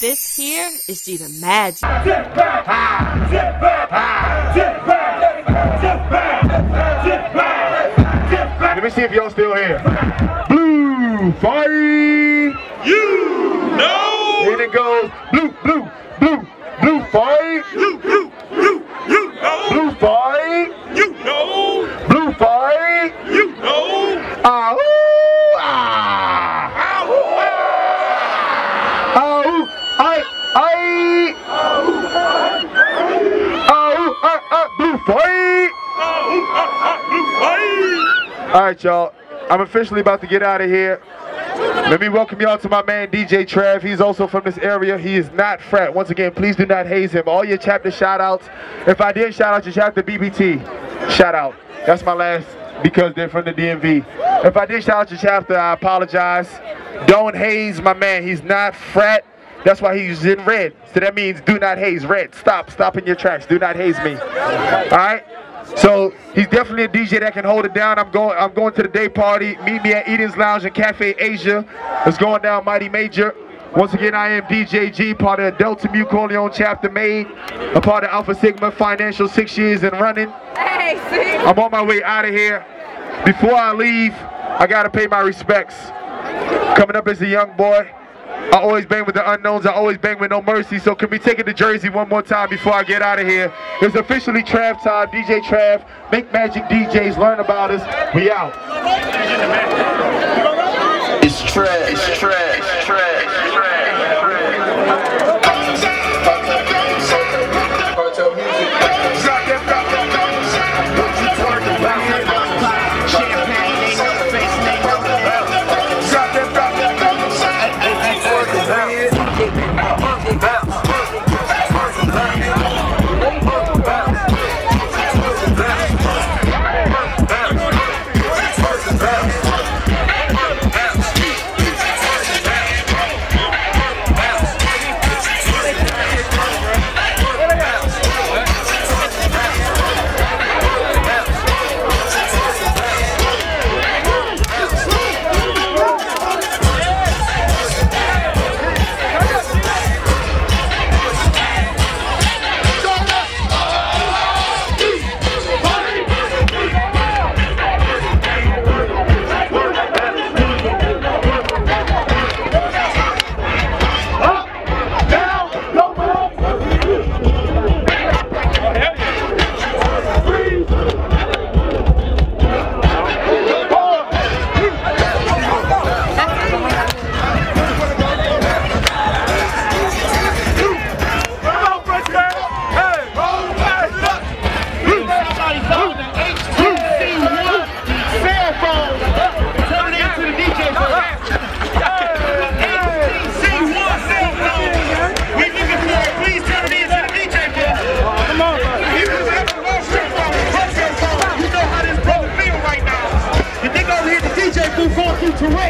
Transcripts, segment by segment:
This here is Jeeda Magic. Let me see if y'all still here. Blue, fire, You know. And it goes blue, blue, blue, blue, fight! You, you, you, you know. Blue, fight! You know. Blue, fight! You know. Ah, ooh, ah! Ah, ooh, I, I! Ah, ooh, ah, ah, blue, fight! All right, y'all. I'm officially about to get out of here. Let me welcome y'all to my man DJ Trav. He's also from this area. He is not frat. Once again, please do not haze him. All your chapter shout outs. If I did shout out your chapter BBT, shout out. That's my last because they're from the DMV. If I did shout out your chapter, I apologize. Don't haze my man. He's not frat. That's why he's in red. So that means do not haze. Red. Stop. Stop in your tracks. Do not haze me. All right? So he's definitely a DJ that can hold it down. I'm going I'm going to the day party. Meet me at Eden's Lounge and Cafe Asia. It's going down Mighty Major. Once again, I am DJ G, part of the Delta Mu Corleone chapter made, a part of Alpha Sigma Financial six years and running. Hey, see? I'm on my way out of here. Before I leave, I gotta pay my respects. Coming up as a young boy, I always bang with the unknowns. I always bang with no mercy. So can we take it to Jersey one more time before I get out of here? It's officially Trav time. DJ Trav, Make Magic DJs, learn about us. We out. It's trash, it's trash, I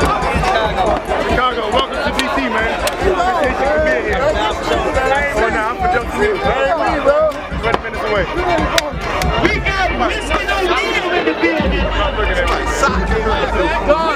Hey, bro. 20 minutes away. We have Mr. O'Neal in the building. Stop looking at me.